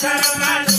Sarama